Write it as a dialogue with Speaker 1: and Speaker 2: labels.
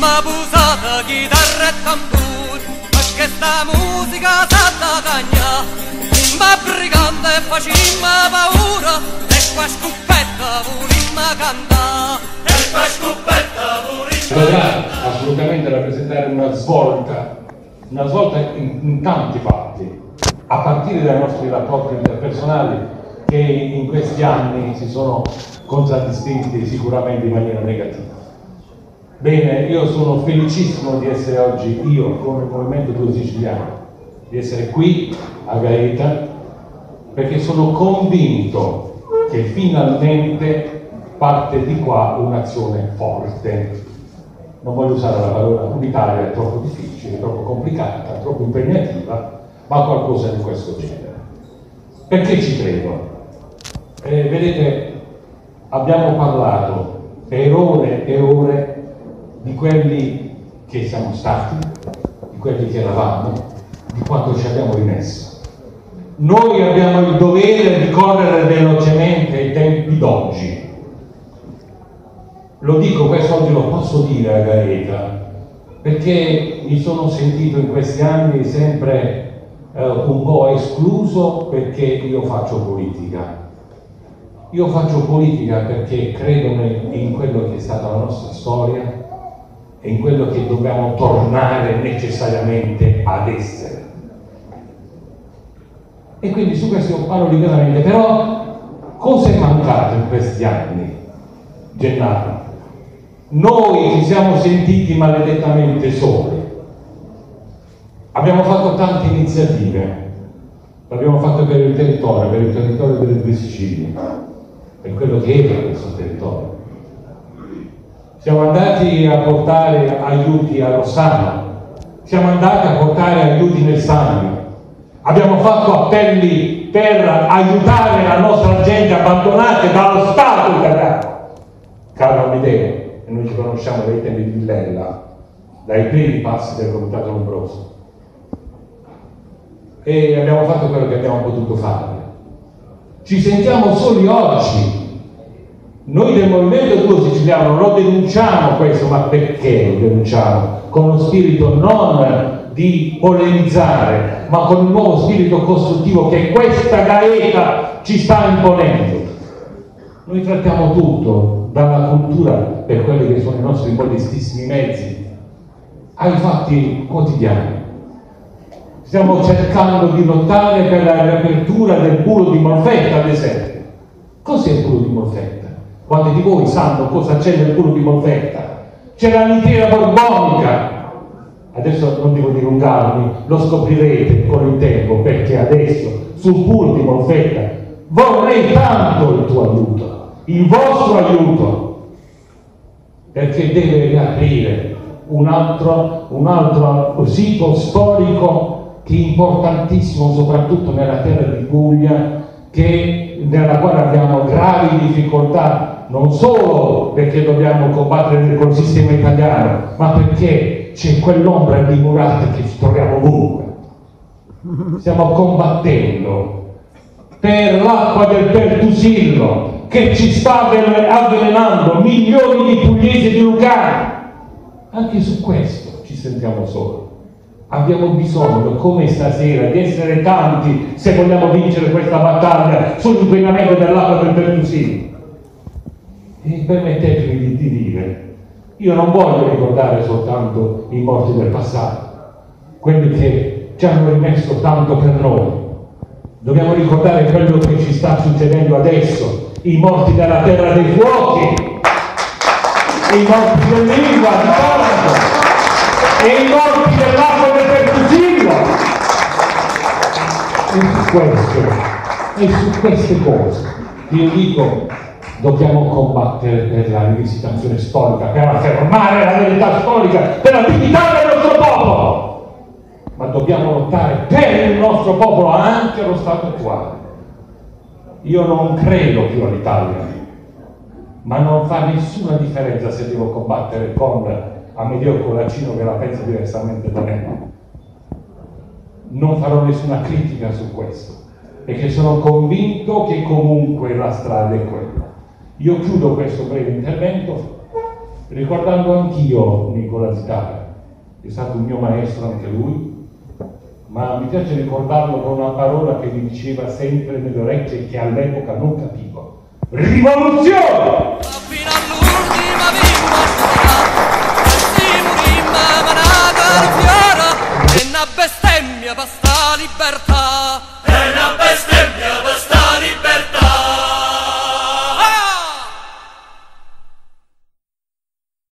Speaker 1: abusata, chitarra e tamburi, perché sta musica sa da cagnà. Ma brigante facimma paura, e qua scuppetta volimma cantare, e qua scuppetta volimma
Speaker 2: Dovrà assolutamente rappresentare una svolta, una svolta in, in tanti fatti, a partire dai nostri rapporti interpersonali che in questi anni si sono contraddistinti sicuramente in maniera negativa. Bene, io sono felicissimo di essere oggi, io come Movimento Due Siciliano, di essere qui a Gaeta, perché sono convinto che finalmente parte di qua un'azione forte. Non voglio usare la parola unitaria, è troppo difficile, troppo complicata, troppo impegnativa, ma qualcosa di questo genere. Perché ci credo? Eh, vedete, abbiamo parlato per ore e ore di quelli che siamo stati, di quelli che eravamo, di quanto ci abbiamo rimesso. Noi abbiamo il dovere di correre velocemente ai tempi d'oggi. Lo dico, questo oggi lo posso dire a Gaeta, perché mi sono sentito in questi anni sempre eh, un po' escluso perché io faccio politica. Io faccio politica perché credo in quello che è stata la nostra storia e in quello che dobbiamo tornare necessariamente ad essere. E quindi su questo parlo liberamente, però cosa è mancato in questi anni, Gennaro? Noi ci siamo sentiti maledettamente soli. Abbiamo fatto tante iniziative, l'abbiamo fatto per il territorio, per il territorio delle due Sicilie, per quello che era questo territorio. Siamo andati a portare aiuti a Rossano, siamo andati a portare aiuti nel Sannio, abbiamo fatto appelli per aiutare la nostra gente abbandonata dallo Stato italiano. Caro Amedeo, noi ci conosciamo dai tempi di Villella, dai primi passi del Comitato Lombroso. E abbiamo fatto quello che abbiamo potuto fare. Ci sentiamo soli oggi. Noi del Movimento Tuo Siciliano lo denunciamo questo, ma perché lo denunciamo? Con lo spirito non di polemizzare, ma con un nuovo spirito costruttivo che questa gaeta ci sta imponendo. Noi trattiamo tutto, dalla cultura per quelli che sono i nostri modestissimi mezzi, ai fatti quotidiani. Stiamo cercando di lottare per la riapertura del bulo di Molfetta, ad esempio. Cos'è il bulo di Molfetta? Quanti di voi sanno cosa c'è nel bulo di Molfetta? C'è la litiera borbonica. Adesso non devo dilungarmi, lo scoprirete con il tempo, perché adesso sul bulo di Molfetta vorrei tanto il tuo aiuto, il vostro aiuto, perché deve riaprire un altro, un altro sito storico che è importantissimo soprattutto nella terra di Puglia, che, nella quale abbiamo gravi difficoltà, non solo perché dobbiamo combattere col sistema italiano, ma perché c'è quell'ombra di murate che ci troviamo ovunque. Stiamo combattendo per l'acqua del Pertusillo che ci sta avvelenando milioni di pugliesi e di lucani. Anche su questo ci sentiamo soli. Abbiamo bisogno, come stasera, di essere tanti se vogliamo vincere questa battaglia sull'inquinamento dell'acqua del Pertusillo. E permettetemi di, di dire, io non voglio ricordare soltanto i morti del passato, quelli che ci hanno rimesso tanto per noi. Dobbiamo ricordare quello che ci sta succedendo adesso, i morti della terra dei fuochi, i morti dell'Ilva di Taranto e i morti dell'acqua del Pertusillo. E su questo, e su queste cose, io dico, dobbiamo combattere per la rivisitazione storica, per affermare la verità storica, per la dignità del nostro popolo. Ma dobbiamo lottare per il nostro popolo anche allo stato attuale. Io non credo più all'Italia, ma non fa nessuna differenza se devo combattere con Amedeo Colacino che la pensa diversamente da me. Non farò nessuna critica su questo, perché sono convinto che comunque la strada è quella. Io chiudo questo breve intervento ricordando anch'io Nicola Zitara, è stato un mio maestro anche lui, ma mi piace ricordarlo con una parola che mi diceva sempre nelle orecchie e che all'epoca non capivo. Rivoluzione!